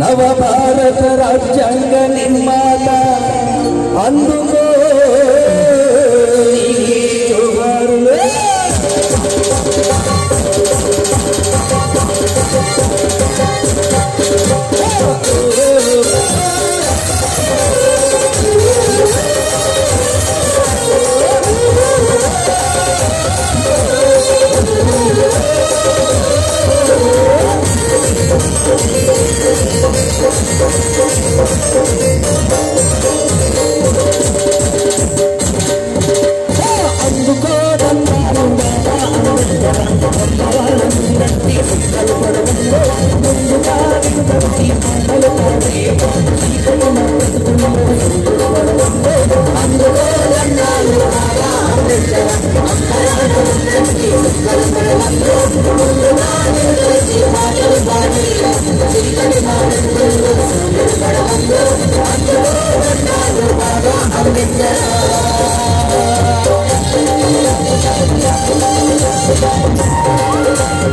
नवभारतराज्याङ्गनिर्माता। राज्याङ्ग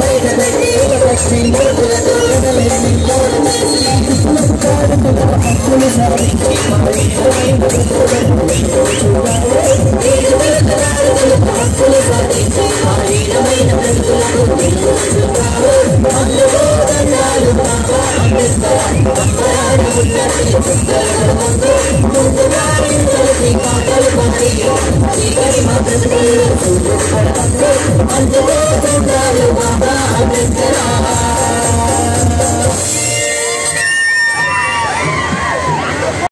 బయట పెట్టి లక్ష్మీ మూర్తులతో I'm